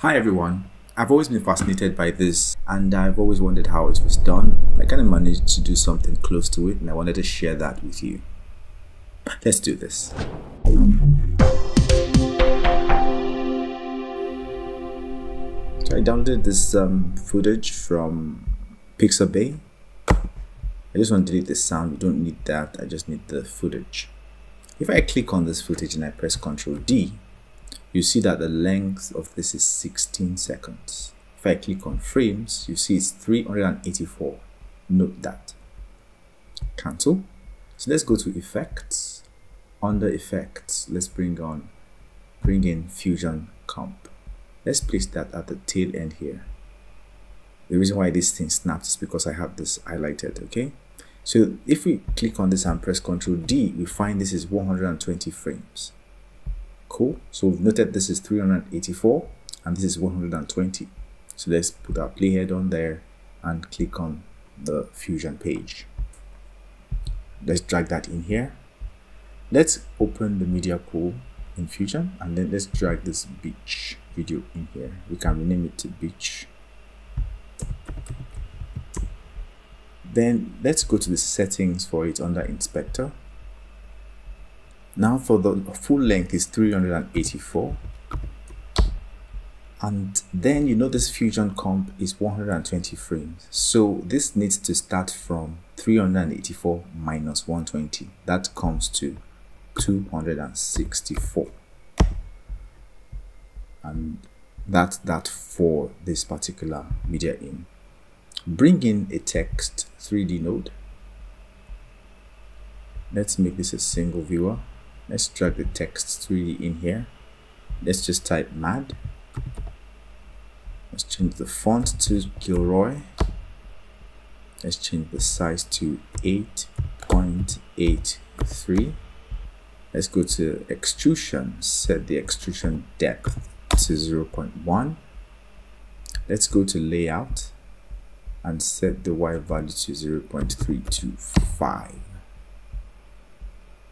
Hi everyone. I've always been fascinated by this and I've always wondered how it was done. I kind of managed to do something close to it and I wanted to share that with you. Let's do this. So I downloaded this um, footage from Pixabay. I just want to delete the sound, we don't need that, I just need the footage. If I click on this footage and I press Ctrl D, you see that the length of this is 16 seconds. If I click on frames, you see it's 384. Note that. Cancel. So let's go to effects. Under effects, let's bring on bring in fusion comp. Let's place that at the tail end here. The reason why this thing snaps is because I have this highlighted, okay? So if we click on this and press Ctrl D, we find this is 120 frames. Cool. So we've noted this is 384 and this is 120. So let's put our playhead on there and click on the Fusion page. Let's drag that in here. Let's open the media pool in Fusion and then let's drag this beach video in here. We can rename it to beach. Then let's go to the settings for it under inspector now for the full length is 384 and then you know this fusion comp is 120 frames. So this needs to start from 384 minus 120 that comes to 264 and that's that for this particular media in. Bring in a text 3d node. Let's make this a single viewer let's drag the text 3D in here. Let's just type mad. Let's change the font to Gilroy. Let's change the size to 8.83 let's go to extrusion. Set the extrusion depth to 0.1 let's go to layout and set the y value to 0.325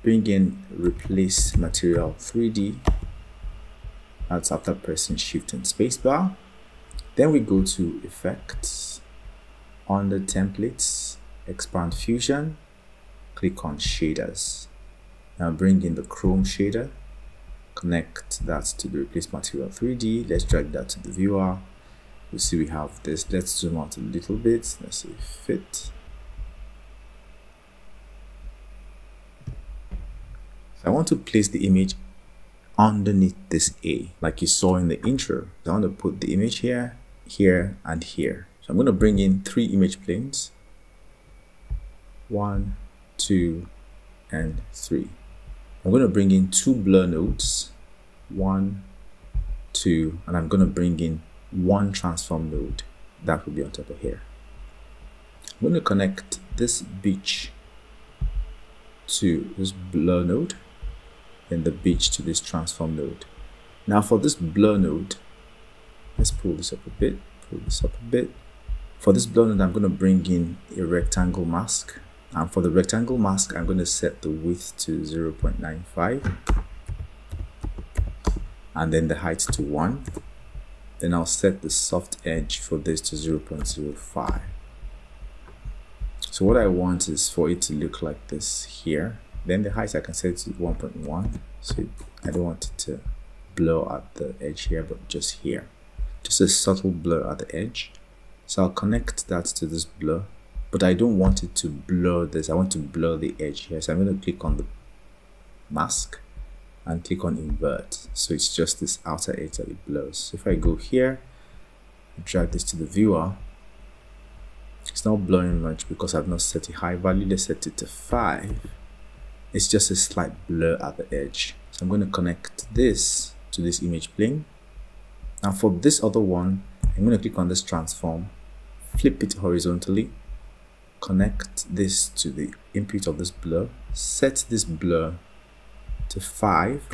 bring in replace material 3D that's after pressing shift and spacebar then we go to effects. On the templates expand fusion. Click on shaders. Now bring in the chrome shader. Connect that to the replace material 3d let's drag that to the viewer. You see we have this. Let's zoom out a little bit. Let's see fit I want to place the image underneath this A like you saw in the intro. So I want to put the image here, here, and here. So I'm going to bring in three image planes. One, two, and three. I'm going to bring in two blur nodes. One, two, and I'm going to bring in one transform node. That will be on top of here. I'm going to connect this beach to this blur node then the beach to this transform node. Now for this blur node, let's pull this up a bit, pull this up a bit. For this blur node, I'm going to bring in a rectangle mask. And for the rectangle mask, I'm going to set the width to 0.95 and then the height to 1. Then I'll set the soft edge for this to 0.05. So what I want is for it to look like this here then the height I can set to 1.1 so I don't want it to blur at the edge here but just here. Just a subtle blur at the edge. So I'll connect that to this blur but I don't want it to blur this. I want to blur the edge here. So I'm going to click on the mask and click on invert. So it's just this outer edge that it blurs. So if I go here drag this to the viewer it's not blurring much because I've not set a high value. Let's set it to 5 it's just a slight blur at the edge. So I'm going to connect this to this image plane. Now for this other one I'm going to click on this transform flip it horizontally connect this to the input of this blur set this blur to 5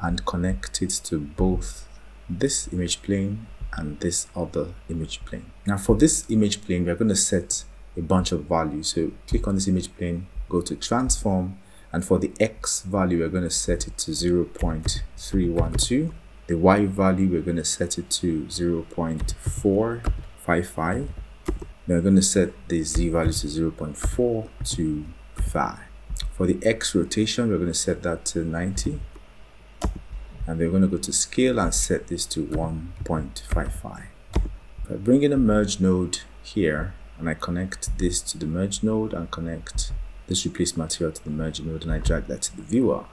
and connect it to both this image plane and this other image plane. Now for this image plane we're going to set a bunch of values. So click on this image plane go to transform and for the x value we're going to set it to 0.312 the y value we're going to set it to 0.455 we're going to set the z value to 0.425 for the x rotation we're going to set that to 90 and we're going to go to scale and set this to 1.55 I bring in a merge node here and I connect this to the merge node and connect this replace material to the merge node and I drag that to the viewer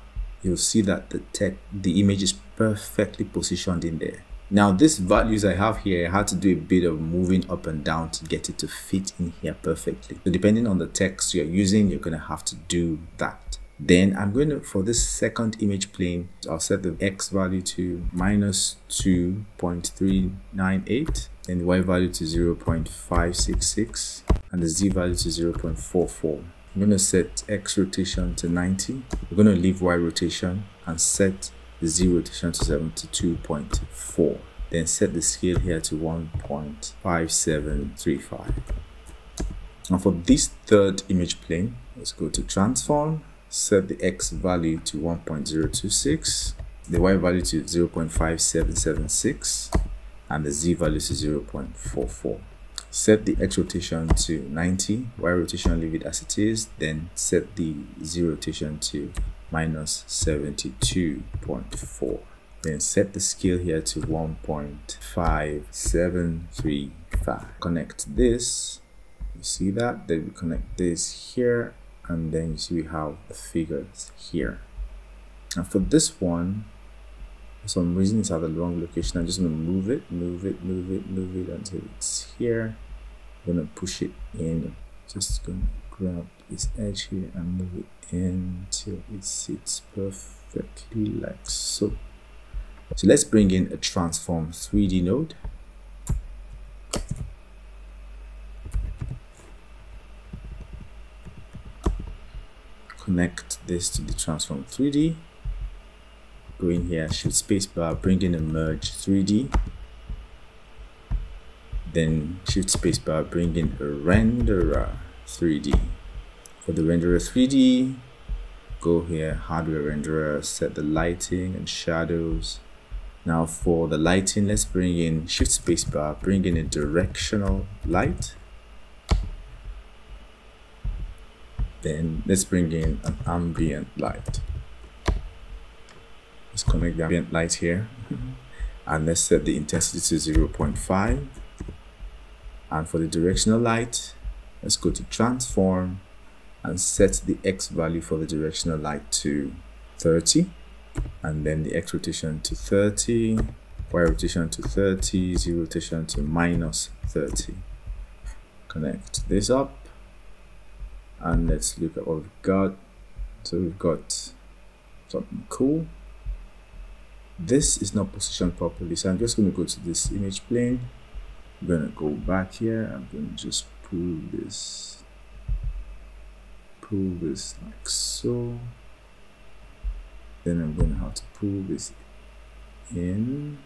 you'll see that the tech the image is perfectly positioned in there. Now these values I have here I had to do a bit of moving up and down to get it to fit in here perfectly. So depending on the text you're using you're going to have to do that. Then I'm going to, for this second image plane, I'll set the X value to minus 2.398 and the Y value to 0.566 and the Z value to 0.44. I'm going to set X rotation to 90. We're going to leave Y rotation and set the Z rotation to 72.4. Then set the scale here to 1.5735. Now for this third image plane, let's go to transform set the x value to 1.026 the y value to 0.5776 and the z value to 0.44 set the x rotation to 90 y rotation leave it as it is then set the z rotation to minus 72.4 then set the scale here to 1.5735 connect this you see that? Then we connect this here and then you see we have the figures here. And for this one for some reason it's at the wrong location. I'm just to move it move it move it move it until it's here to push it in. Just to grab this edge here and move it in until it sits perfectly like so. So let's bring in a transform 3d node. Connect this to the transform 3d go in here shift spacebar bring in a merge 3d then shift spacebar bring in a renderer 3d for the renderer 3d go here hardware renderer set the lighting and shadows. Now for the lighting let's bring in shift spacebar bring in a directional light. Then let's bring in an ambient light. Let's connect the ambient light here. Mm-hmm. And let's set the intensity to 0.5 and for the directional light let's go to transform and set the x value for the directional light to 30 and then the x rotation to 30 y rotation to 30 z rotation to minus 30 connect this up. And let's look at what we've got. So we've got something cool. This is not positioned properly so i'm just going to go to this image plane i'm to go back here. I'm to just pull this pull this like so. Then i'm to have to pull this in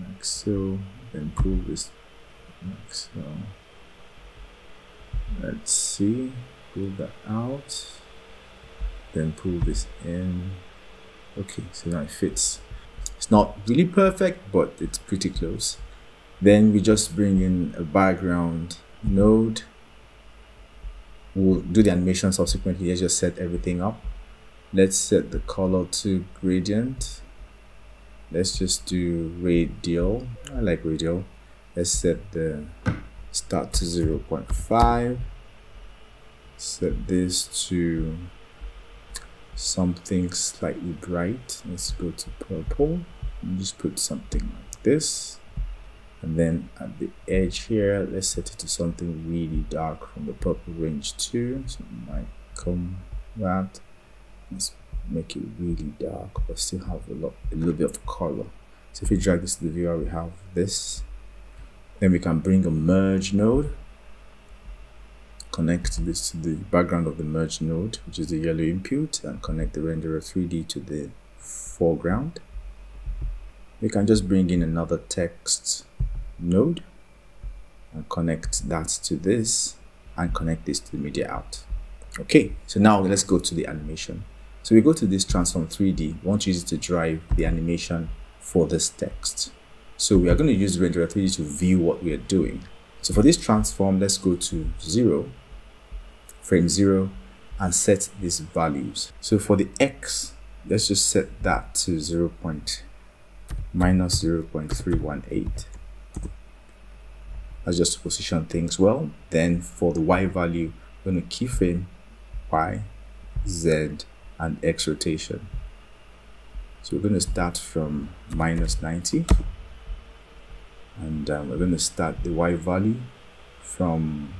like so then pull this like so. Let's see pull that out then pull this in. Okay so now it fits. It's not really perfect but it's pretty close then we just bring in a background node. We'll do the animation subsequently. Let's just set everything up. Let's set the color to gradient. Let's just do radial. I like radial. Let's set the start to 0 0.5 set this to something slightly bright. Let's go to purple. And just put something like this and then at the edge here let's set it to something really dark from the purple range too. So might come that. Let's make it really dark but still have a lot a little bit of color. So if we drag this to the viewer we have this. Then we can bring a merge node, connect this to the background of the merge node, which is the yellow input, and connect the renderer 3D to the foreground. We can just bring in another text node and connect that to this and connect this to the media out. Okay, so now let's go to the animation. So we go to this transform 3D. We want to use it to drive the animation for this text. So we are going to use renderer 3D to view what we are doing. So for this transform, let's go to 0, frame 0, and set these values. So for the x, let's just set that to 0. Point minus 0 0.318. That's just to position things well. Then for the y value, we're going to keyframe y, z, and x rotation. So we're going to start from minus 90 and um, we're going to start the y value from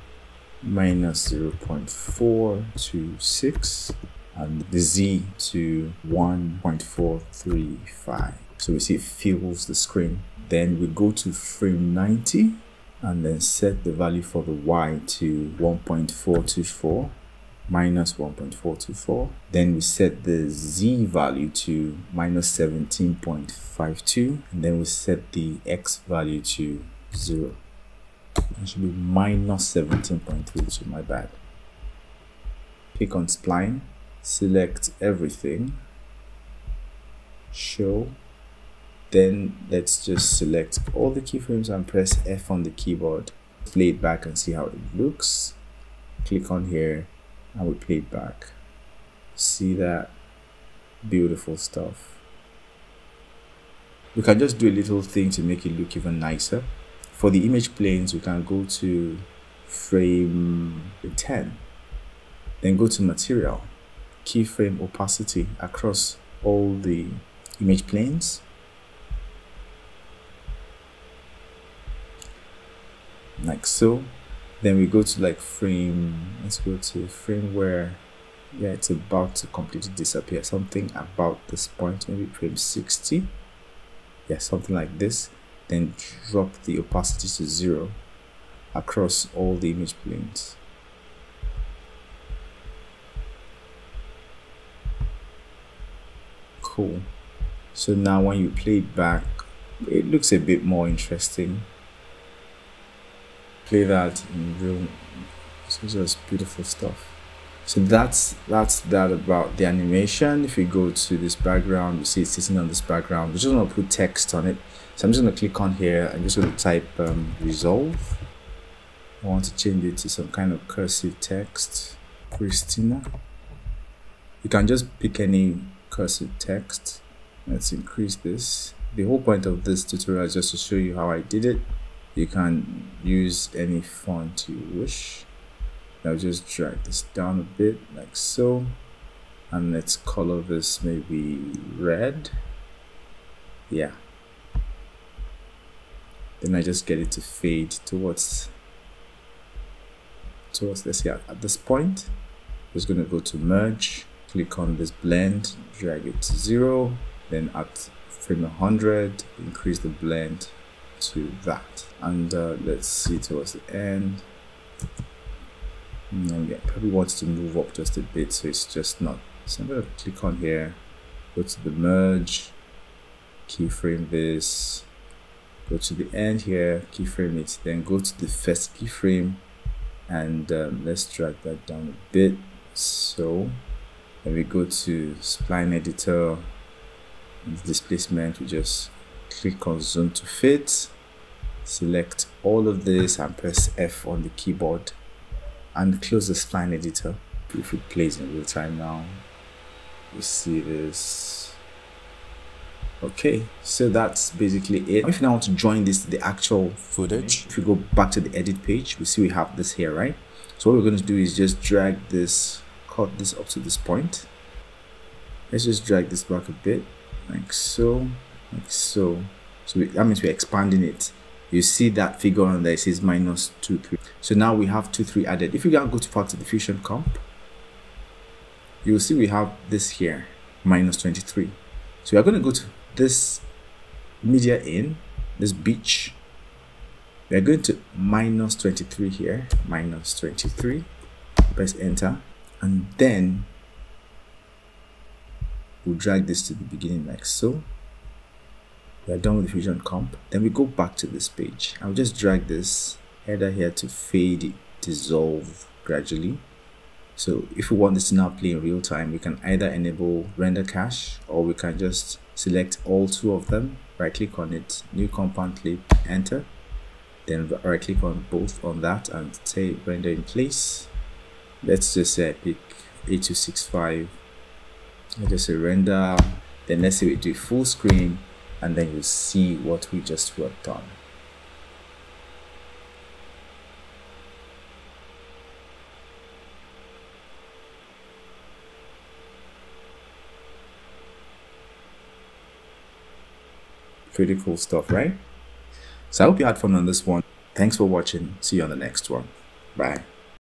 minus 0 0.426 and the z to 1.435 so we see it fills the screen then we go to frame 90 and then set the value for the y to 1.424 minus 1.424 then we set the z value to minus 17.52 and then we set the x value to 0 it should be minus 17.32 my bad. Click on spline select everything show then let's just select all the keyframes and press F on the keyboard. Play it back and see how it looks. Click on here and we play it back. See that beautiful stuff. We can just do a little thing to make it look even nicer. For the image planes we can go to frame 10 then go to material keyframe opacity across all the image planes like so then we go to like frame let's go to frame where yeah it's about to completely disappear. Something about this point maybe frame 60 yeah something like this. Then drop the opacity to zero across all the image planes. Cool. So now when you play it back it looks a bit more interesting play that in real so it's just beautiful stuff. So that's that's that about the animation. If we go to this background you see it's sitting on this background. We just want to put text on it. So i'm just going to click on here i'm just going to type um, resolve. I want to change it to some kind of cursive text. Christina. You can just pick any cursive text. Let's increase this. The whole point of this tutorial is just to show you how i did it you can use any font you wish. I'll just drag this down a bit like so. And let's color this maybe red. Yeah. Then I just get it to fade towards towards this. Yeah at this point I'm just to go to merge. Click on this blend drag it to zero then at frame 100 increase the blend to that. And uh, let's see towards the end. And yeah, probably wants to move up just a bit so it's just not. So I'm going to click on here go to the merge keyframe this go to the end here keyframe it then go to the first keyframe and um, let's drag that down a bit. So then we go to spline editor displacement we just click on zoom to fit select all of this and press F on the keyboard and close the spline editor. If it plays in real time now you see this. Okay so that's basically it. If you now want to join this to the actual footage. if we go back to the edit page we see we have this here right? So what we're going to do is just drag this cut this up to this point. Let's just drag this back a bit like so like so so we, that means we're expanding it. You see that figure on there it says minus 2 3 so now we have 2 3 added. If you go to part of the fusion comp you'll see we have this here minus 23 so we're going to go to this media in this beach. We're going to minus 23 here minus 23 press enter and then we'll drag this to the beginning like so we are done with the fusion comp. Then we go back to this page. I'll just drag this header here to fade it dissolve gradually. So if we want this to now play in real time we can either enable render cache or we can just select all two of them right click on it new compound clip enter. Then right click on both on that and say render in place. Let's just say I pick H.265 I just say render. Then let's say we do full screen and then you see what we just worked on. Pretty cool stuff right? So i hope you had fun on this one. Thanks for watching. See you on the next one. Bye